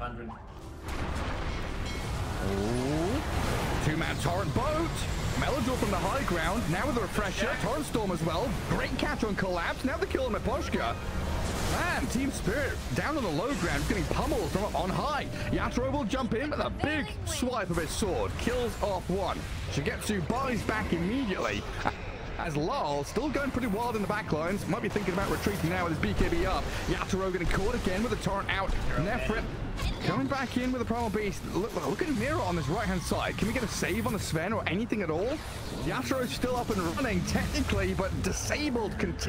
500. Two-man Torrent boat. Melodor from the high ground. Now with a refresher. Okay. Torrent Storm as well. Great catch on Collapse. Now the kill on Miposhka. Man, Team Spirit down on the low ground, getting pummeled from on high. Yatoro will jump in with a big swipe of his sword. Kills off one. Shigetsu buys back immediately. As Larl, still going pretty wild in the backlines, might be thinking about retreating now with his BKB up. Yatoro getting caught again with a torrent out. Nefrit coming back in with a Primal Beast. Look, look, look at Mira on this right-hand side. Can we get a save on the Sven or anything at all? Yatoro's still up and running, technically, but disabled continues.